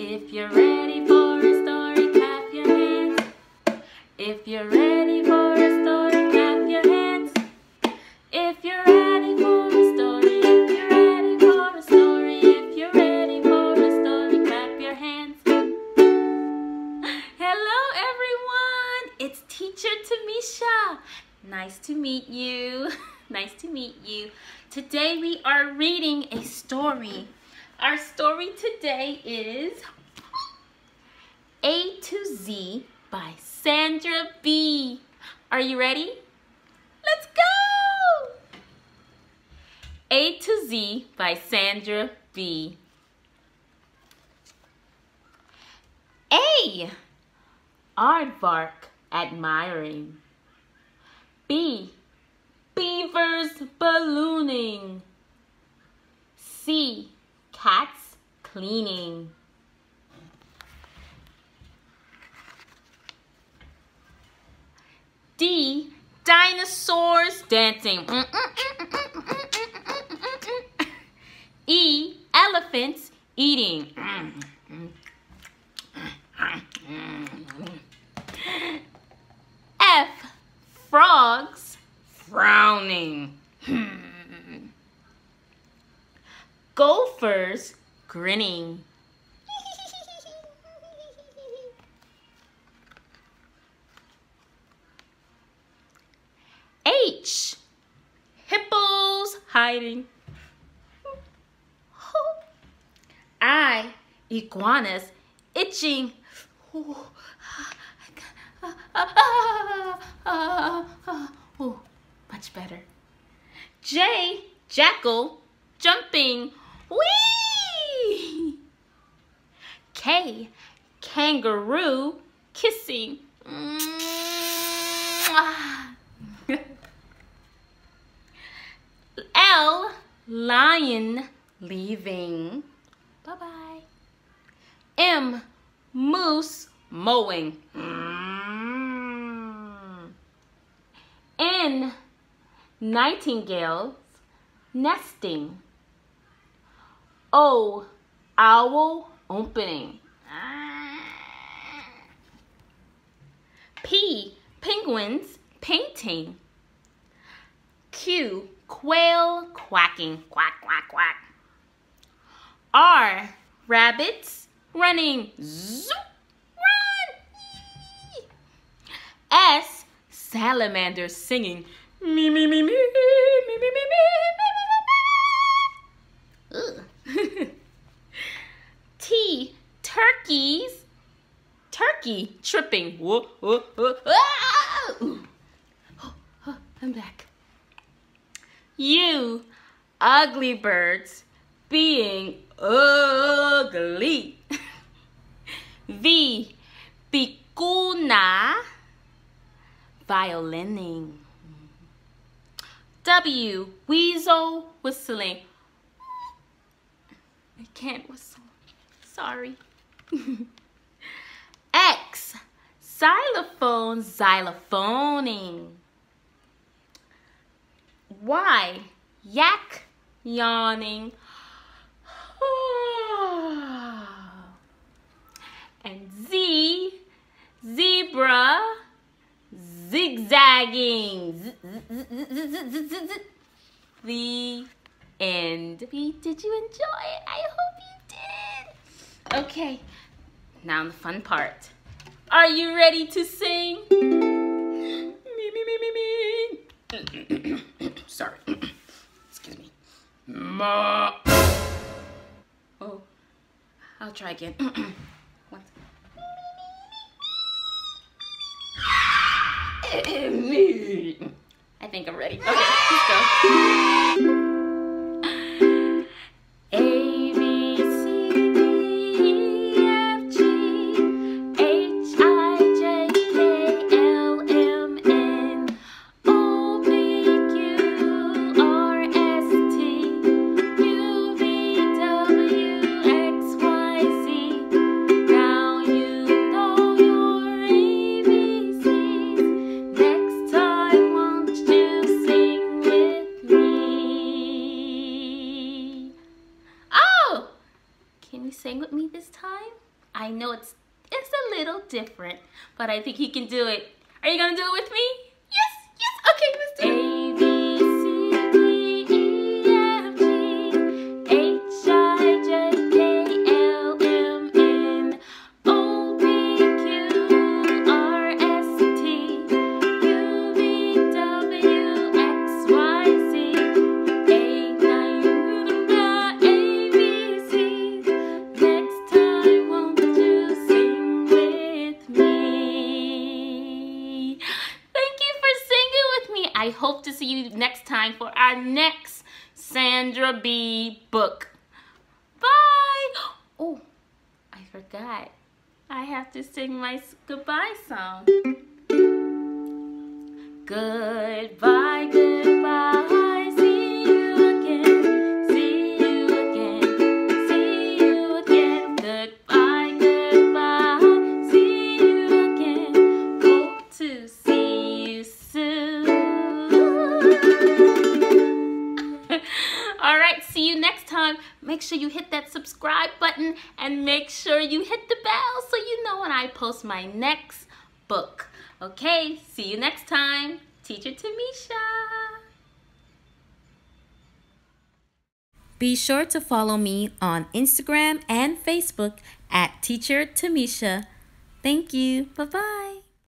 If you're ready for a story, clap your hands. If you're ready for a story, clap your hands. If you're ready for a story, if you're ready for a story, if you're ready for a story, clap your hands. Hello, everyone. It's Teacher Tameshia. Nice to meet you. nice to meet you. Today we are reading a story. Our story today is A to Z by Sandra B. Are you ready? Let's go! A to Z by Sandra B. A. Aardvark admiring. B. Beavers ballooning. C. Cats cleaning. D. Dinosaurs dancing. Mm, mm, mm, e. Elephants eating. F. Frogs frowning. Gophers grinning. H. Hippos hiding. I. Iguanas itching. Much better. J. Jackal jumping. Whee! K. Kangaroo kissing. L. Lion leaving. Bye-bye. M. Moose mowing. N. Nightingales nesting. O. Owl opening. P. Penguins painting. Q. Quail quacking. Quack, quack, quack. R. Rabbits running. Zoop, run. S. Salamanders singing. Me, me, me, me, me, me, me, me, T. Turkeys. Turkey tripping. Whoa, whoa, whoa. Ah! Oh, oh, I'm back. U. Ugly birds being ugly. V. Vicuna violining. W. Weasel whistling. I can't whistle. Sorry. X. Xylophone xylophoning. Y. Yak yawning. And Z. Zebra zigzagging. The end. Did you enjoy it? I hope you. Okay, now the fun part. Are you ready to sing? Me, me, me, me, me. Sorry. Excuse me. Ma. Oh, I'll try again. I think I'm ready. Okay, let's go. You sing with me this time? I know it's it's a little different, but I think he can do it. Are you gonna do it with me? I hope to see you next time for our next Sandra B book. Bye. Oh, I forgot. I have to sing my goodbye song. Goodbye, goodbye. make sure you hit that subscribe button and make sure you hit the bell so you know when I post my next book. Okay, see you next time. Teacher Tameshia. Be sure to follow me on Instagram and Facebook at Teacher Tameshia. Thank you. Bye-bye.